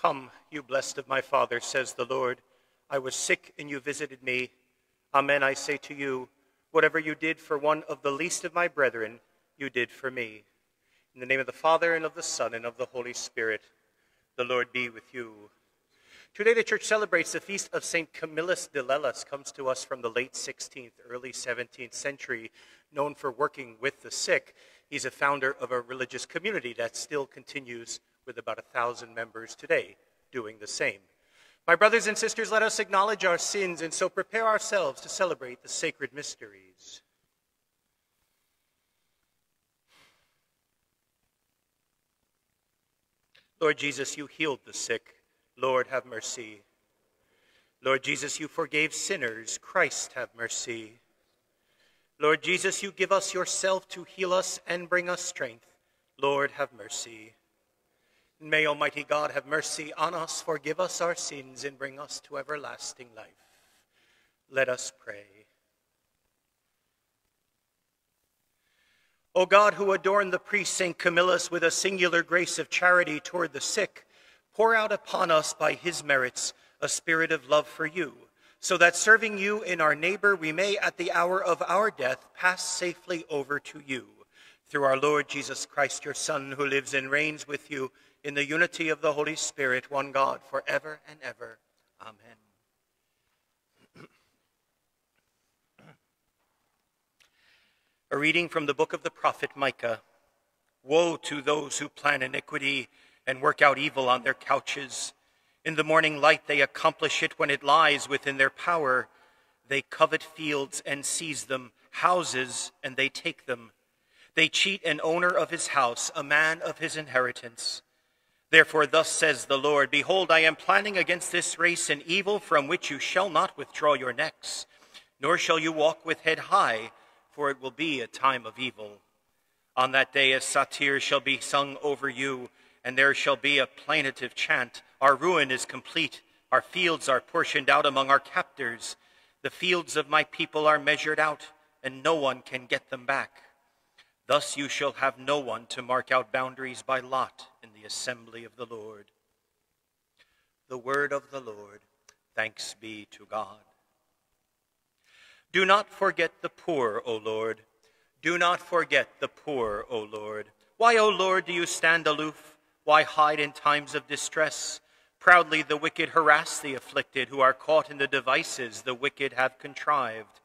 Come, you blessed of my Father, says the Lord. I was sick and you visited me. Amen, I say to you, whatever you did for one of the least of my brethren, you did for me. In the name of the Father, and of the Son, and of the Holy Spirit, the Lord be with you. Today, the church celebrates the feast of St. Camillus de Lellis, comes to us from the late 16th, early 17th century, known for working with the sick. He's a founder of a religious community that still continues with about a thousand members today doing the same. My brothers and sisters, let us acknowledge our sins and so prepare ourselves to celebrate the sacred mysteries. Lord Jesus, you healed the sick. Lord, have mercy. Lord Jesus, you forgave sinners. Christ, have mercy. Lord Jesus, you give us yourself to heal us and bring us strength. Lord, have mercy. May Almighty God have mercy on us, forgive us our sins, and bring us to everlasting life. Let us pray. O God, who adorned the priest St. Camillus with a singular grace of charity toward the sick, pour out upon us by his merits a spirit of love for you, so that serving you in our neighbor, we may at the hour of our death pass safely over to you. Through our Lord Jesus Christ, your Son, who lives and reigns with you in the unity of the Holy Spirit, one God, forever and ever. Amen. A reading from the book of the prophet Micah. Woe to those who plan iniquity and work out evil on their couches. In the morning light they accomplish it when it lies within their power. They covet fields and seize them, houses and they take them. They cheat an owner of his house, a man of his inheritance. Therefore, thus says the Lord Behold, I am planning against this race an evil from which you shall not withdraw your necks, nor shall you walk with head high, for it will be a time of evil. On that day, a satyr shall be sung over you, and there shall be a plaintive chant Our ruin is complete, our fields are portioned out among our captors. The fields of my people are measured out, and no one can get them back. Thus you shall have no one to mark out boundaries by lot assembly of the Lord. The word of the Lord. Thanks be to God. Do not forget the poor, O Lord. Do not forget the poor, O Lord. Why, O Lord, do you stand aloof? Why hide in times of distress? Proudly the wicked harass the afflicted who are caught in the devices the wicked have contrived.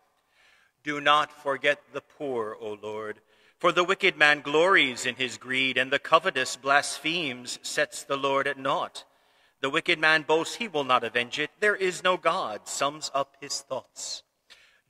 Do not forget the poor, O Lord. For the wicked man glories in his greed, and the covetous blasphemes, sets the Lord at naught. The wicked man boasts he will not avenge it. There is no God, sums up his thoughts.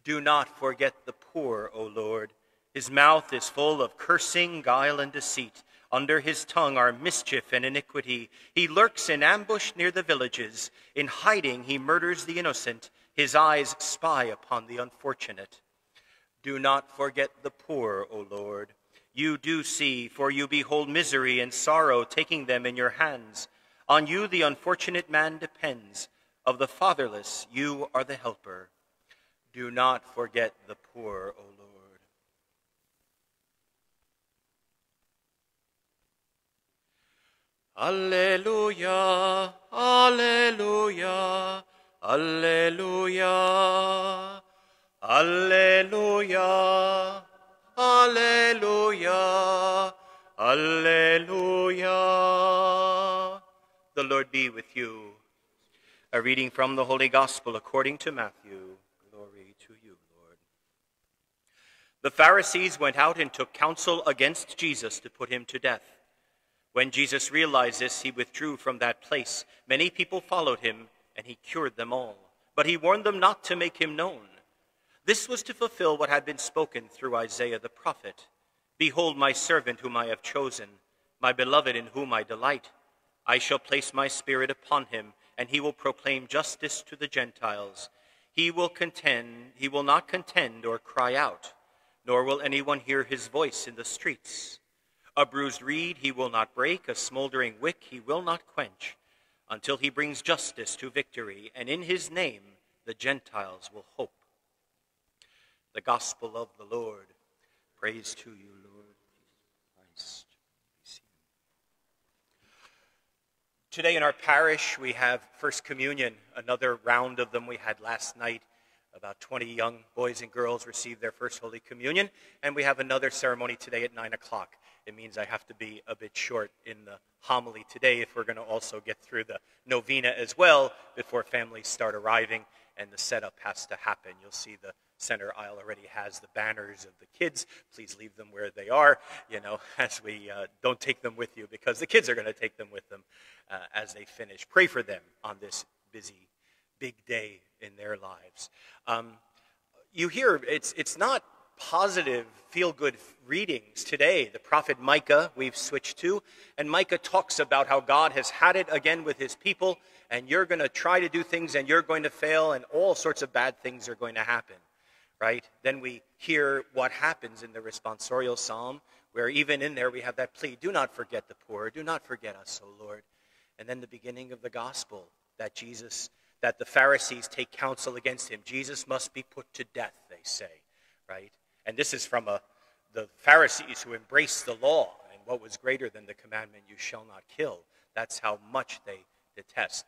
Do not forget the poor, O Lord. His mouth is full of cursing, guile, and deceit. Under his tongue are mischief and iniquity. He lurks in ambush near the villages. In hiding, he murders the innocent. His eyes spy upon the unfortunate. Do not forget the poor, O Lord. You do see, for you behold misery and sorrow taking them in your hands. On you the unfortunate man depends. Of the fatherless, you are the helper. Do not forget the poor, O Lord. Alleluia, Alleluia, Alleluia. Alleluia, Alleluia, Alleluia. The Lord be with you. A reading from the Holy Gospel according to Matthew. Glory to you, Lord. The Pharisees went out and took counsel against Jesus to put him to death. When Jesus realized this, he withdrew from that place. Many people followed him, and he cured them all. But he warned them not to make him known this was to fulfill what had been spoken through Isaiah the prophet Behold, my servant whom I have chosen, my beloved in whom I delight. I shall place my spirit upon him, and he will proclaim justice to the Gentiles. He will contend, he will not contend or cry out, nor will anyone hear his voice in the streets. A bruised reed he will not break, a smoldering wick he will not quench, until he brings justice to victory, and in his name the Gentiles will hope the gospel of the Lord. Praise to you, Lord Jesus Christ. Today in our parish, we have First Communion, another round of them we had last night. About 20 young boys and girls received their first Holy Communion, and we have another ceremony today at 9 o'clock. It means I have to be a bit short in the homily today if we're going to also get through the novena as well before families start arriving and the setup has to happen. You'll see the center aisle already has the banners of the kids. Please leave them where they are, you know, as we uh, don't take them with you because the kids are going to take them with them uh, as they finish. Pray for them on this busy, big day in their lives. Um, you hear it's, it's not positive, feel good readings today. The prophet Micah, we've switched to, and Micah talks about how God has had it again with his people, and you're going to try to do things and you're going to fail, and all sorts of bad things are going to happen right? Then we hear what happens in the responsorial psalm, where even in there we have that plea do not forget the poor, do not forget us, O Lord. And then the beginning of the gospel that Jesus, that the Pharisees take counsel against him. Jesus must be put to death, they say, right? And this is from a, the Pharisees who embraced the law and what was greater than the commandment, you shall not kill. That's how much they detest.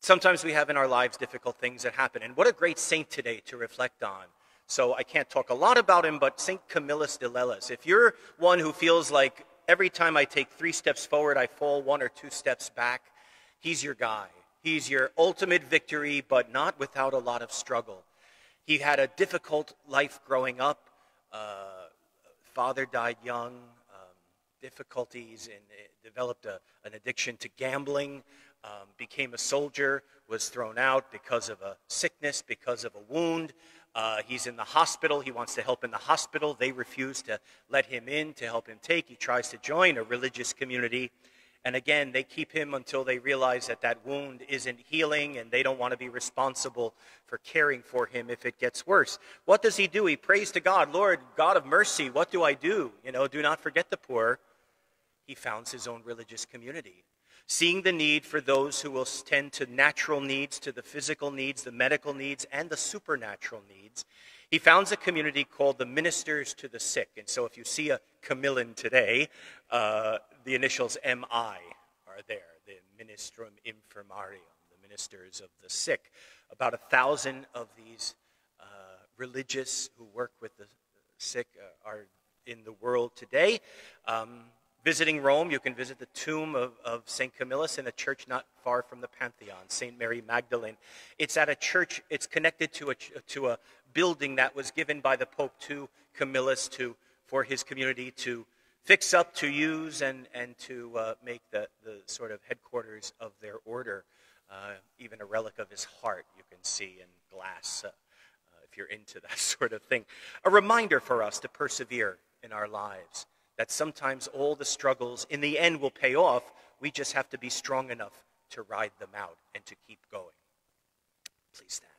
Sometimes we have in our lives difficult things that happen. And what a great saint today to reflect on. So I can't talk a lot about him, but St. Camillus de Lellis. If you're one who feels like every time I take three steps forward, I fall one or two steps back, he's your guy. He's your ultimate victory, but not without a lot of struggle. He had a difficult life growing up. Uh, father died young, um, difficulties, and developed a, an addiction to gambling um, became a soldier, was thrown out because of a sickness, because of a wound. Uh, he's in the hospital. He wants to help in the hospital. They refuse to let him in to help him take. He tries to join a religious community. And again, they keep him until they realize that that wound isn't healing and they don't want to be responsible for caring for him if it gets worse. What does he do? He prays to God, Lord, God of mercy, what do I do? You know, do not forget the poor. He founds his own religious community seeing the need for those who will tend to natural needs, to the physical needs, the medical needs, and the supernatural needs. He founds a community called the Ministers to the Sick. And so if you see a Camillian today, uh, the initials MI are there, the Ministrum Infirmarium, the ministers of the sick. About a thousand of these uh, religious who work with the sick uh, are in the world today. Um, Visiting Rome, you can visit the tomb of, of St. Camillus in a church not far from the Pantheon, St. Mary Magdalene. It's at a church, it's connected to a, to a building that was given by the Pope to Camillus to, for his community to fix up, to use, and, and to uh, make the, the sort of headquarters of their order. Uh, even a relic of his heart you can see in glass uh, uh if you're into that sort of thing. A reminder for us to persevere in our lives that sometimes all the struggles in the end will pay off. We just have to be strong enough to ride them out and to keep going. Please stand.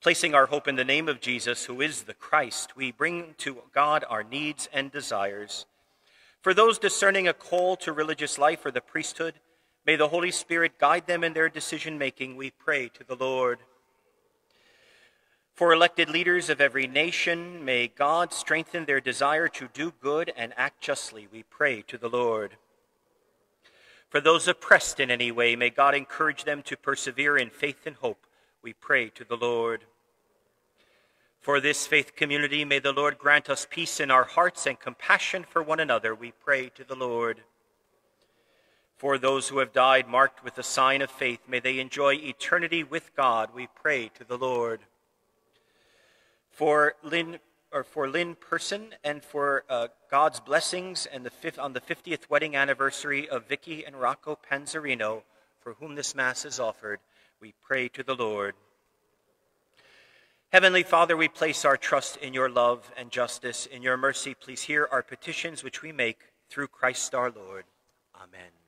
Placing our hope in the name of Jesus, who is the Christ, we bring to God our needs and desires. For those discerning a call to religious life or the priesthood, may the Holy Spirit guide them in their decision making, we pray to the Lord. For elected leaders of every nation, may God strengthen their desire to do good and act justly, we pray to the Lord. For those oppressed in any way, may God encourage them to persevere in faith and hope, we pray to the Lord. For this faith community, may the Lord grant us peace in our hearts and compassion for one another, we pray to the Lord. For those who have died marked with the sign of faith, may they enjoy eternity with God, we pray to the Lord for Lynn or for Lynn Person and for uh, God's blessings and the fifth, on the 50th wedding anniversary of Vicky and Rocco Panzarino, for whom this Mass is offered, we pray to the Lord. Heavenly Father, we place our trust in your love and justice. In your mercy, please hear our petitions which we make through Christ our Lord. Amen.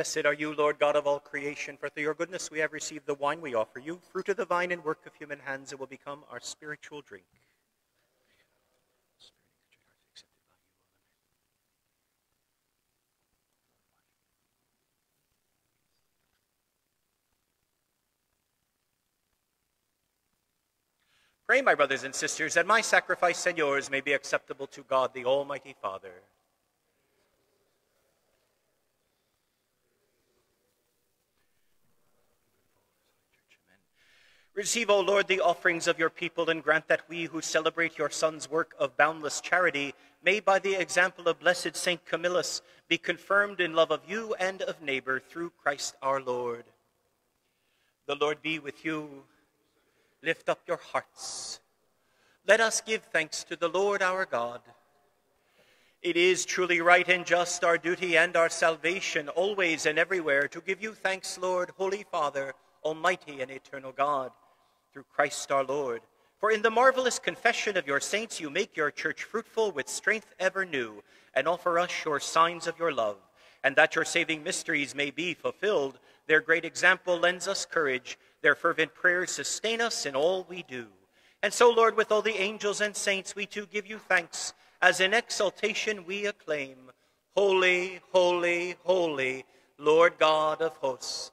Blessed are you, Lord God of all creation, for through your goodness we have received the wine we offer you, fruit of the vine and work of human hands, it will become our spiritual drink. Pray, my brothers and sisters, that my sacrifice and yours may be acceptable to God, the Almighty Father. Receive, O Lord, the offerings of your people, and grant that we who celebrate your Son's work of boundless charity may, by the example of blessed Saint Camillus, be confirmed in love of you and of neighbor through Christ our Lord. The Lord be with you. Lift up your hearts. Let us give thanks to the Lord our God. It is truly right and just, our duty and our salvation, always and everywhere, to give you thanks, Lord, Holy Father, Almighty and eternal God, through Christ our Lord. For in the marvelous confession of your saints, you make your church fruitful with strength ever new, and offer us sure signs of your love. And that your saving mysteries may be fulfilled, their great example lends us courage their fervent prayers sustain us in all we do. And so, Lord, with all the angels and saints, we too give you thanks, as in exultation we acclaim, Holy, holy, holy, Lord God of hosts.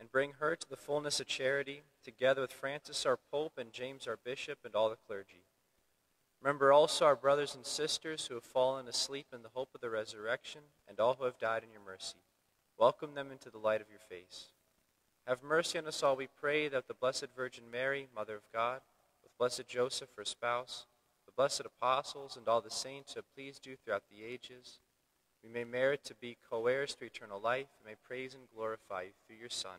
and bring her to the fullness of charity, together with Francis, our Pope, and James, our Bishop, and all the clergy. Remember also our brothers and sisters who have fallen asleep in the hope of the resurrection, and all who have died in your mercy. Welcome them into the light of your face. Have mercy on us all, we pray, that the Blessed Virgin Mary, Mother of God, with Blessed Joseph, her spouse, the blessed apostles, and all the saints who have pleased you throughout the ages, we may merit to be co heirs to eternal life, and may praise and glorify you through your Son,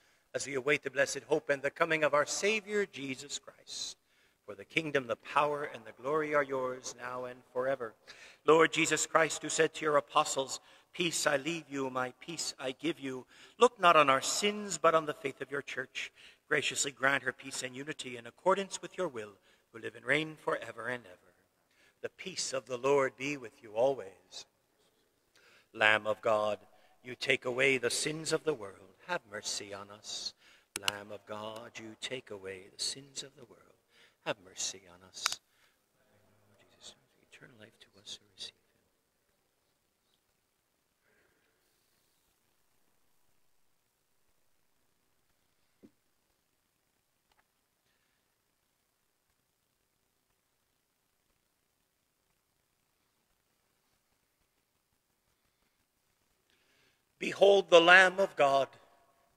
as we await the blessed hope and the coming of our Savior, Jesus Christ. For the kingdom, the power, and the glory are yours now and forever. Lord Jesus Christ, who said to your apostles, Peace I leave you, my peace I give you, look not on our sins, but on the faith of your church. Graciously grant her peace and unity in accordance with your will, who live and reign forever and ever. The peace of the Lord be with you always. Lamb of God, you take away the sins of the world. Have mercy on us. Lamb of God, you take away the sins of the world. Have mercy on us. Jesus, eternal life to us who receive him. Behold the Lamb of God.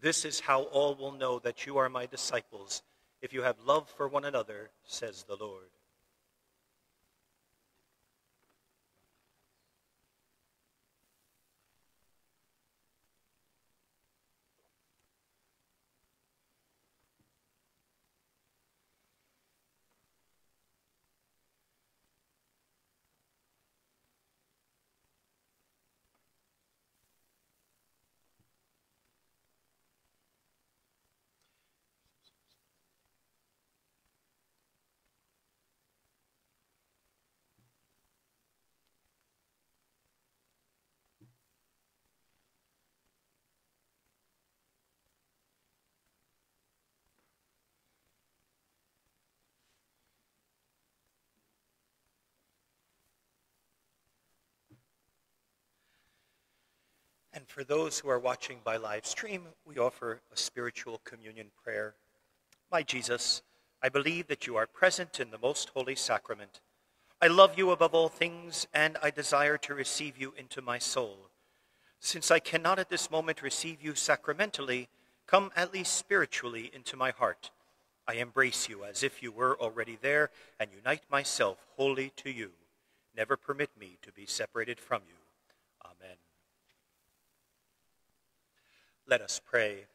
This is how all will know that you are my disciples, if you have love for one another, says the Lord. And for those who are watching by live stream, we offer a spiritual communion prayer. My Jesus, I believe that you are present in the most holy sacrament. I love you above all things, and I desire to receive you into my soul. Since I cannot at this moment receive you sacramentally, come at least spiritually into my heart. I embrace you as if you were already there and unite myself wholly to you. Never permit me to be separated from you. Amen. Let us pray.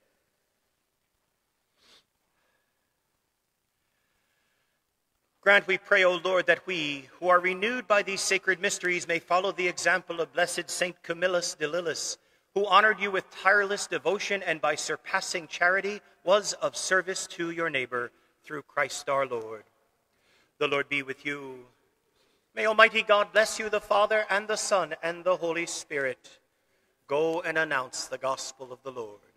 Grant, we pray, O Lord, that we, who are renewed by these sacred mysteries, may follow the example of blessed Saint Camillus de Lellis, who honored you with tireless devotion and by surpassing charity was of service to your neighbor through Christ our Lord. The Lord be with you. May Almighty God bless you, the Father, and the Son, and the Holy Spirit. Go and announce the gospel of the Lord.